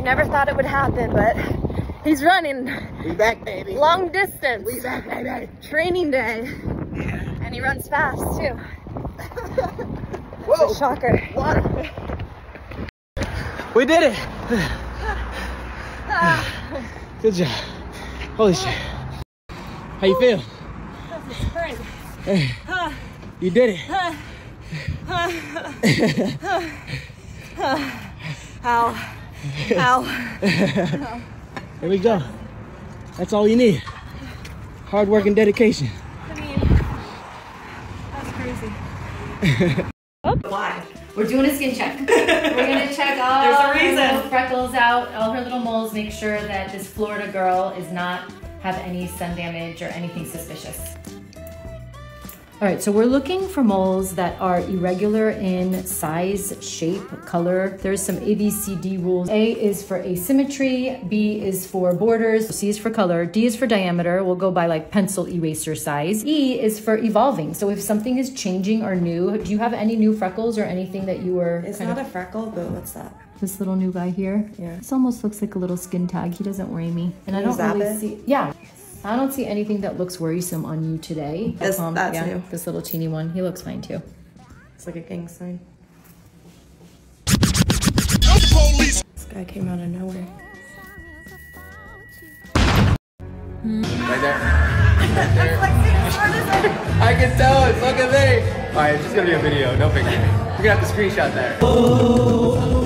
He never thought it would happen, but he's running We back, baby. long distance. We back, baby. Training day. And he runs fast too. Whoa. A shocker. Water. We did it. Good job. Holy shit. How you feel? Hey, you did it. Ow. Ow. There we go. That's all you need. Hard work and dedication. I mean, that's crazy. Why? We're doing a skin check. We're gonna check all There's a her little freckles out, all her little moles, make sure that this Florida girl is not have any sun damage or anything suspicious. All right, so we're looking for moles that are irregular in size, shape, color. There's some A, B, C, D rules. A is for asymmetry, B is for borders, C is for color, D is for diameter. We'll go by like pencil eraser size. E is for evolving. So if something is changing or new, do you have any new freckles or anything that you were It's not of- a freckle, but what's that? this little new guy here. Yeah. This almost looks like a little skin tag. He doesn't worry me. And I Can you don't really it? see yeah. I don't see anything that looks worrisome on you today. This- um, that's yeah, new. This little teeny one. He looks fine too. It's like a gang sign. This guy came out of nowhere. Right there. Right there. I can tell it. Look at me. All right, it's just gonna be a video. No picture. We're gonna have to screenshot that.